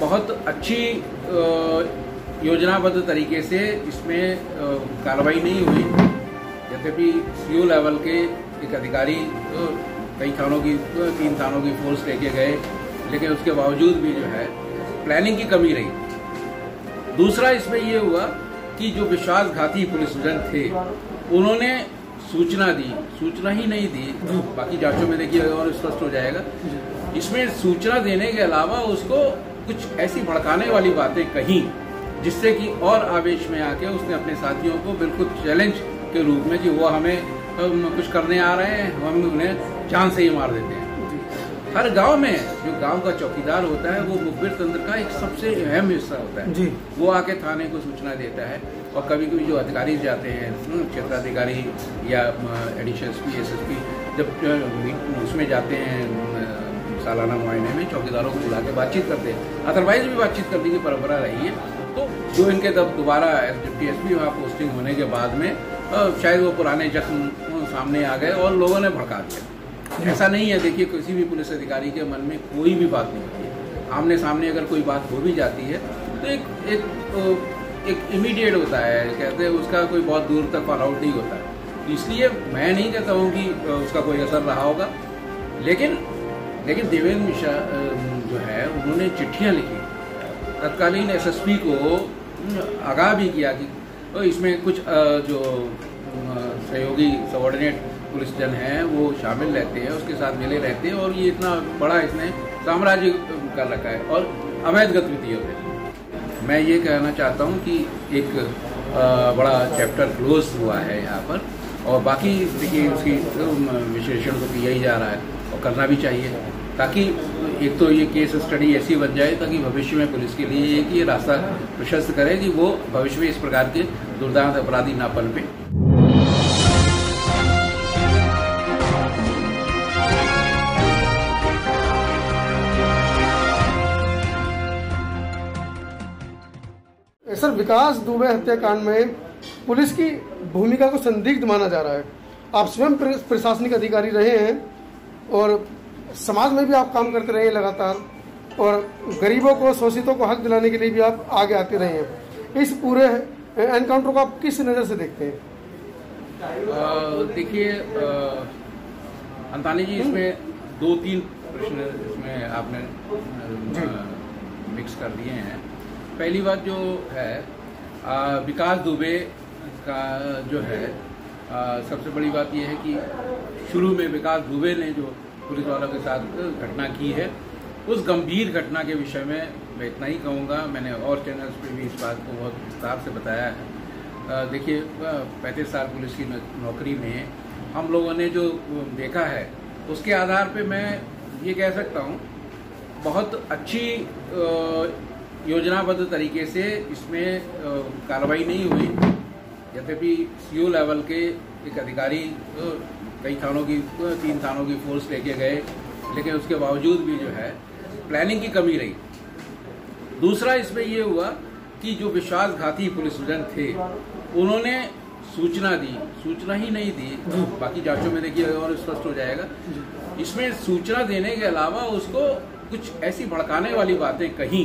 बहुत अच्छी योजनाबद्ध तरीके से इसमें कार्रवाई नहीं हुई। यद्यपि सीओ लेवल के एक अधिकारी कई थानों की तीन थानों की फोर्स लेके गए, लेकिन उसके बावजूद भी जो है प्लानिंग की कमी रही। दूसरा इसमें ये हुआ कि जो विश्वासघाती पुलिसजन थे, उन्होंने सूचना दी, सूचना ही नहीं दी। बाकी जांचों में देखिए, और स्पष्ट हो जाएगा। इसमें सूचना देने के अलावा उसको कुछ ऐसी भड़काने वाली बातें कही जिससे कि और आवेश में आके उसने अपने साथियों को बिल्कुल चैलेंज के रूप में कि वो हमें तो कुछ करने आ रहे हैं हम उन्हें जान से ही मार देते हैं। हर गाँव में जो गाँव का चौकीदार होता है वो मुखबिर तंत्र का एक सबसे अहम हिस्सा होता है। जी। वो आके थाने को सूचना देता है और कभी कभी जो अधिकारी जाते हैं क्षेत्राधिकारी या addition S P S S P जब उसमें जाते हैं सालाना मुआयने में चौकीदारों को बुला के बातचीत करते हैं। अदरवाइज़ भी बातचीत करने की परंपरा रही है। तो जो इनके तब दोबारा डिप्टी एस पी वहाँ पोस्टिंग होने के बाद में शायद वो पुराने जख्म सामने आ गए और लोगों ने भड़का दिया। ऐसा नहीं है, देखिए, किसी भी पुलिस अधिकारी के मन में कोई भी बात नहीं होती है। आमने सामने अगर कोई बात हो भी जाती है तो एक एक एक इमीडिएट होता है, कहते हैं उसका कोई बहुत दूर तक फॉल आउट नहीं होता। है इसलिए मैं नहीं कहता हूँ कि उसका कोई असर रहा होगा। लेकिन लेकिन देवेंद्र मिश्रा जो है, उन्होंने चिट्ठियाँ लिखी। तत्कालीन एसएसपी को आगाह भी किया कि इसमें कुछ जो सहयोगी सबॉर्डिनेट पुलिस जन हैं, वो शामिल रहते हैं, उसके साथ मिले रहते हैं और ये इतना बड़ा इसने साम्राज्य कर रखा है और अवैध गतिविधियों में मैं ये कहना चाहता हूँ कि एक बड़ा चैप्टर क्लोज हुआ है यहाँ पर और बाकी देखिए उसकी विश्लेषण तो किया ही जा रहा है। और करना भी चाहिए। ताकि एक तो ये केस स्टडी ऐसी बन जाए ताकि भविष्य में पुलिस के लिए एक ये रास्ता प्रशस्त करे कि वो भविष्य में इस प्रकार के दुर्दांत अपराधी ना पनपे। सर, विकास दुबे हत्याकांड में पुलिस की भूमिका को संदिग्ध माना जा रहा है। आप स्वयं प्रशासनिक अधिकारी रहे हैं और समाज में भी आप काम करते रहे लगातार और गरीबों को शोषितों को हक दिलाने के लिए भी आप आगे आते रहे हैं इस पूरे एनकाउंटर को आप किस नज़र से देखते हैं? देखिए अंतानी जी इसमें दो तीन प्रश्न इसमें आपने मिक्स कर दिए हैं। पहली बात जो है विकास दुबे का जो है सबसे बड़ी बात यह है कि शुरू में विकास दुबे ने जो पुलिस वालों के साथ घटना की है, उस गंभीर घटना के विषय में मैं इतना ही कहूँगा। मैंने और चैनल्स पे भी इस बात को बहुत विस्तार से बताया है। देखिए पैंतीस साल पुलिस की नौकरी में हम लोगों ने जो देखा है, उसके आधार पे मैं ये कह सकता हूँ, बहुत अच्छी योजनाबद्ध तरीके से इसमें कार्रवाई नहीं हुई। यद्यपि सीओ लेवल के एक अधिकारी कई थानों की, तीन थानों की फोर्स लेके गए, लेकिन उसके बावजूद भी जो है प्लानिंग की कमी रही। दूसरा इसमें यह हुआ कि जो विश्वासघाती पुलिस पुलिसजन थे, उन्होंने सूचना दी, सूचना ही नहीं दी। बाकी जांचों में देखिए और स्पष्ट हो जाएगा। इसमें सूचना देने के अलावा उसको कुछ ऐसी भड़काने वाली बातें कही,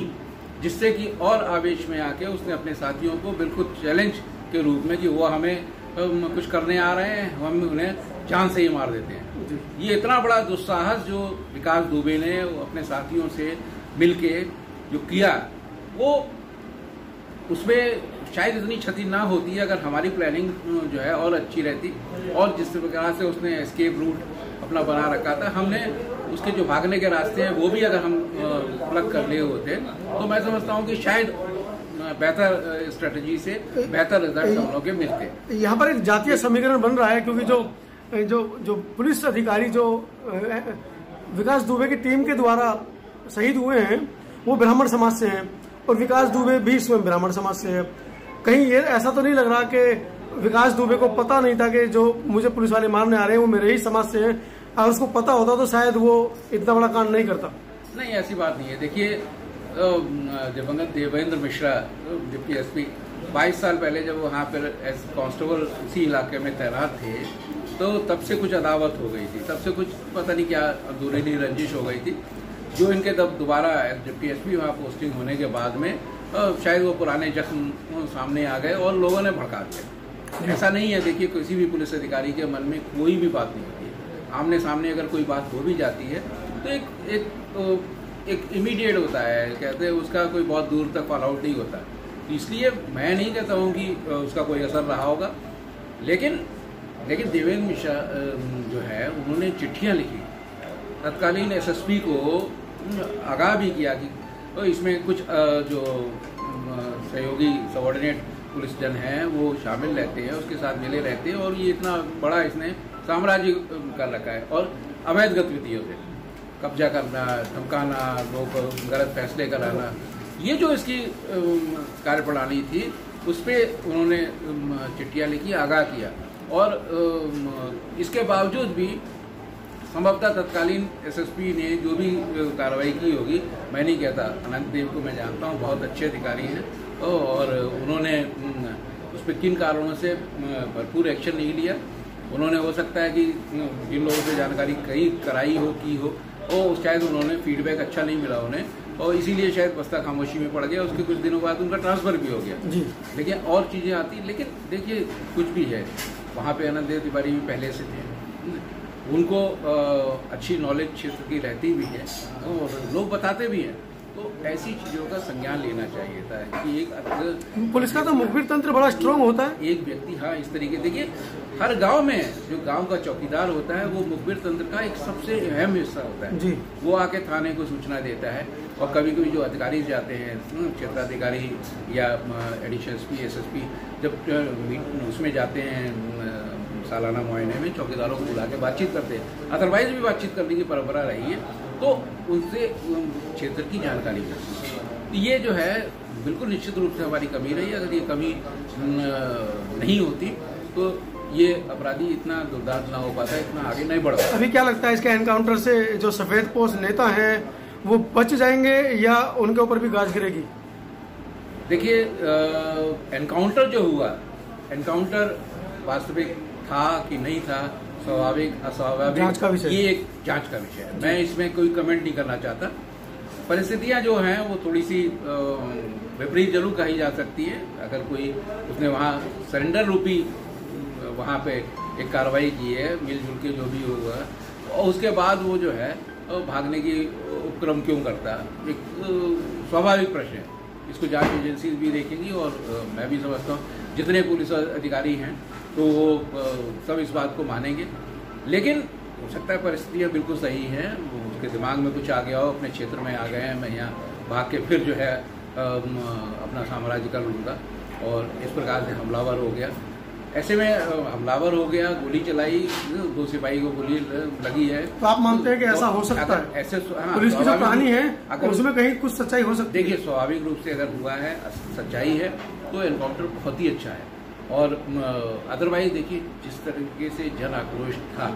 जिससे कि और आवेश में आके उसने अपने साथियों को बिल्कुल चैलेंज के रूप में कि वो हमें कुछ करने आ रहे हैं हम उन्हें जान से ही मार देते हैं। ये इतना बड़ा दुस्साहस जो विकास दुबे ने अपने साथियों से मिलके जो किया वो उसमें शायद इतनी क्षति ना होती अगर हमारी प्लानिंग जो है और अच्छी रहती। और जिस प्रकार से उसने एस्केप रूट अपना बना रखा था हमने उसके जो भागने के रास्ते हैं वो भी अगर हम प्लग कर लिए होते तो मैं समझता हूँ कि शायद बेहतर स्ट्रेटजी से बेहतर रिज़ल्ट हम लोग मिलते यहाँ पर एक जातीय समीकरण बन रहा है क्योंकि जो जो जो पुलिस अधिकारी जो विकास दुबे की टीम के द्वारा शहीद हुए हैं वो ब्राह्मण समाज से हैं और विकास दुबे भी स्वयं ब्राह्मण समाज से है। कहीं ये ऐसा तो नहीं लग रहा कि विकास दुबे को पता नहीं था कि जो मुझे पुलिस वाले मारने आ रहे हैं वो मेरे ही समाज से हैं। अगर उसको पता होता तो शायद वो इतना बड़ा कांड नहीं करता। नहीं ऐसी बात नहीं है। देखिए दिवंगत देवेंद्र मिश्रा डिप्टी एसपी, बाईस साल पहले जब वहाँ पर एस, कांस्टेबल इसी इलाके में तैनात थे तो तब से कुछ अदावत हो गई थी। तब से कुछ पता नहीं क्या दूरी नहीं रंजिश हो गई थी। जो इनके तब दोबारा डिप्टी एस पी वहाँ पोस्टिंग होने के बाद में शायद वो पुराने जख्म सामने आ गए और लोगों ने भड़का दिया। ऐसा नहीं है, देखिए, किसी भी पुलिस अधिकारी के मन में कोई भी बात नहीं होती। आमने सामने अगर कोई बात हो भी जाती है तो एक एक एक इमीडिएट होता है, कहते हैं उसका कोई बहुत दूर तक फॉल आउट नहीं होता। इसलिए मैं नहीं कहता हूँ कि उसका कोई असर रहा होगा। लेकिन लेकिन देवेंद्र मिश्रा जो है, उन्होंने चिट्ठियाँ लिखी। तत्कालीन एसएसपी को आगाह भी किया कि तो इसमें कुछ जो सहयोगी सबॉर्डिनेट पुलिस जन हैं, वो शामिल रहते हैं, उसके साथ मिले रहते हैं, और ये इतना बड़ा इसने साम्राज्य कर रखा है। और अवैध गतिविधियों से। कब्जा करना, धमकाना, लोग गलत फैसले कराना ये जो इसकी कार्यप्रणाली थी, उस पर उन्होंने चिट्ठियाँ लिखी, आगाह किया। और इसके बावजूद भी संभवतः तत्कालीन एसएसपी ने जो भी कार्रवाई की होगी, मैं नहीं कहता अनंत देव को मैं जानता हूँ, बहुत अच्छे अधिकारी हैं और उन्होंने उस पर किन कारणों से भरपूर एक्शन नहीं लिया। उन्होंने, हो सकता है कि जिन लोगों से जानकारी कहीं कराई हो, की हो और शायद उन्होंने फीडबैक अच्छा नहीं मिला उन्हें और इसीलिए शायद बस्ता खामोशी में पड़ गया। उसके कुछ दिनों बाद उनका ट्रांसफ़र भी हो गया। जी। लेकिन और चीज़ें आती लेकिन देखिए कुछ भी है। वहाँ पे अनंत देव तिवारी भी पहले से थे। उनको अच्छी नॉलेज क्षेत्र की रहती भी है और लोग बताते भी हैं। तो ऐसी चीज़ों का संज्ञान लेना चाहिए था कि एक पुलिस का तो मुखबिर तंत्र बड़ा स्ट्रांग होता है। एक व्यक्ति हाँ इस तरीके देखिए हर गाँव में जो गाँव का चौकीदार होता है वो मुखबिर तंत्र का एक सबसे अहम हिस्सा होता है। जी। वो आके थाने को सूचना देता है और कभी कभी जो अधिकारी जाते हैं क्षेत्राधिकारी या addition S P S S P जब उसमें जाते हैं सालाना मुआयने में चौकीदारों को बुला के बातचीत करते हैं। अदरवाइज़ भी बातचीत करने की परंपरा रही है। तो उनसे क्षेत्र की जानकारी मिलती तो ये जो है बिल्कुल निश्चित रूप से हमारी कमी रही अगर ये कमी नहीं होती तो ये अपराधी इतना दुर्दांत ना हो पाता इतना आगे नहीं बढ़ पाता। अभी क्या लगता है इसके एनकाउंटर से जो सफ़ेद पोष नेता हैं वो बच जाएँगे या उनके ऊपर भी गाज गिरेगी? देखिए एनकाउंटर जो हुआ एनकाउंटर वास्तविक था कि नहीं था स्वाभाविक अस्वाभाविक। ये एक जाँच का विषय है। मैं इसमें कोई कमेंट नहीं करना चाहता। परिस्थितियाँ जो हैं वो थोड़ी सी विपरीत ज़रूर कही जा सकती है। अगर कोई उसने वहाँ सरेंडर रूपी वहाँ पे एक कार्रवाई की है मिलजुल के जो भी होगा और उसके बाद वो जो है भागने की उपक्रम क्यों करता? एक स्वाभाविक प्रश्न है। इसको जाँच एजेंसी भी देखेंगी और मैं भी समझता हूँ। जितने पुलिस अधिकारी हैं तो वो सब इस बात को मानेंगे। लेकिन हो सकता है परिस्थितियाँ बिल्कुल सही हैं। उसके दिमाग में कुछ आ गया हो अपने क्षेत्र में आ गए हैं मैं यहाँ भाग के फिर जो है अपना साम्राज्य कर लूँगा। और इस प्रकार से हमलावर हो गया। ऐसे में हमलावर हो गया गोली चलाई दो सिपाही को गोली लगी है। तो आप मानते हैं कि ऐसा हो सकता है? ऐसे हाँ, पुलिस की जो कहानी है अगर उसमें कहीं कुछ सच्चाई हो सकती है। देखिए स्वाभाविक रूप से अगर हुआ है सच्चाई है। तो एनकाउंटर बहुत ही अच्छा है। और अदरवाइज़ देखिए, जिस तरीके से जन आक्रोश था,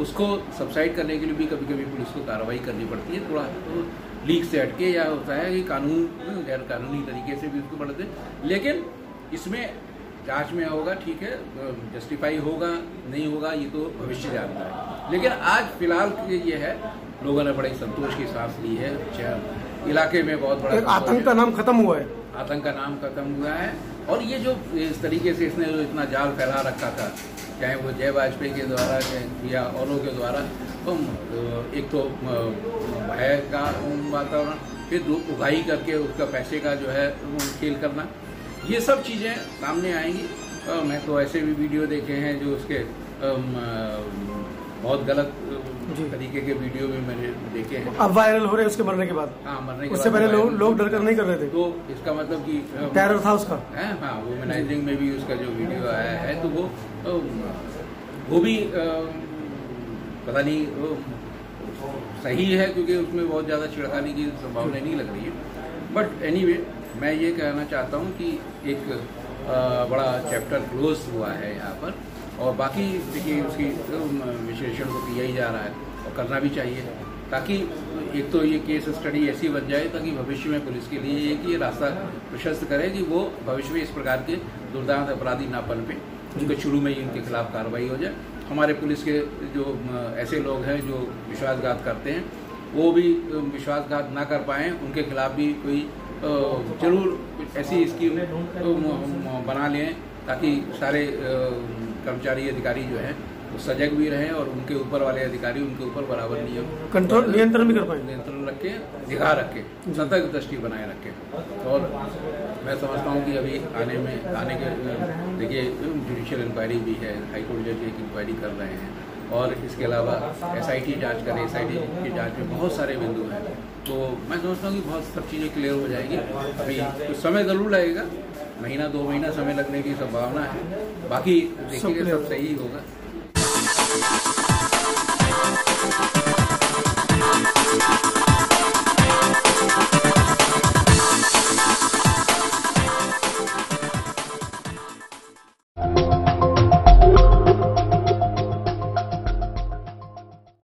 उसको सबसाइड करने के लिए भी कभी कभी पुलिस को कार्रवाई करनी पड़ती है। थोड़ा तो लीक से हटके या होता है कि कानून गैर कानूनी तरीके से भी उसको बढ़ते लेकिन इसमें जाँच में होगा, ठीक है जस्टिफाई होगा, नहीं होगा, ये तो भविष्य जानता है। लेकिन आज फ़िलहाल ये है, लोगों ने बड़े संतोष की सांस ली है इलाके में बहुत बड़ा आतंक का नाम खत्म हुआ है। आतंक का नाम खत्म हुआ है। और ये जो इस तरीके से इसने जो इतना जाल फैला रखा था, चाहे वो जय वाजपेयी के द्वारा या औरों के द्वारा तो एक तो भय का वातावरण, फिर उगाई करके उसका पैसे का जो है खेल करना। ये सब चीज़ें सामने आएँगी। मैं तो ऐसे भी वीडियो देखे हैं जो उसके बहुत गलत तरीके के वीडियो भी मैंने देखे हैं। अब वायरल हो रहे हैं उसके मरने के बाद। हाँ मरने के उससे पहले लोग लोग डर कर नहीं कर रहे थे। तो इसका मतलब कि टेरर था उसका। है हाँ वुमेनाइजिंग में भी उसका जो वीडियो आया है तो वो तो वो भी पता नहीं वो सही है क्योंकि उसमें बहुत ज़्यादा छिड़काने की संभावना नहीं लग रही है। बट एनी anyway, मैं ये कहना चाहता हूँ कि एक बड़ा चैप्टर क्लोज हुआ है यहाँ पर। और बाकी देखिए उसकी विश्लेषण तो किया ही जा रहा है और करना भी चाहिए। ताकि एक तो ये केस स्टडी ऐसी बन जाए ताकि भविष्य में पुलिस के लिए एक ये रास्ता प्रशस्त करे कि वो भविष्य में इस प्रकार के दुर्दांत अपराधी ना पन पे। उनके शुरू में ही उनके खिलाफ कार्रवाई हो जाए। हमारे पुलिस के जो ऐसे लोग हैं जो विश्वासघात करते हैं, वो भी विश्वासघात ना कर पाएँ। उनके खिलाफ भी कोई ज़रूर ऐसी स्कीम बना लें ताकि सारे कर्मचारी अधिकारी जो हैं वो सजग भी रहें और उनके ऊपर वाले अधिकारी उनके ऊपर बराबर नियम कंट्रोल नियंत्रण भी कर पाए। नियंत्रण रखे निगाह रखे सतर्क दृष्टि बनाए रखे। और मैं समझता हूँ कि अभी आने में आने के देखिए जुडिशियल इंक्वायरी भी है हाईकोर्ट जज एक इंक्वायरी कर रहे हैं। और इसके अलावा एसआईटी जाँच करें एसआईटी की जाँच में बहुत सारे बिंदु हैं। तो मैं समझता हूँ कि बहुत सब चीज़ें क्लियर हो जाएगी। अभी कुछ समय ज़रूर लगेगा। महीना दो महीना समय लगने की संभावना है। बाकी देखिएगा सब सही होगा।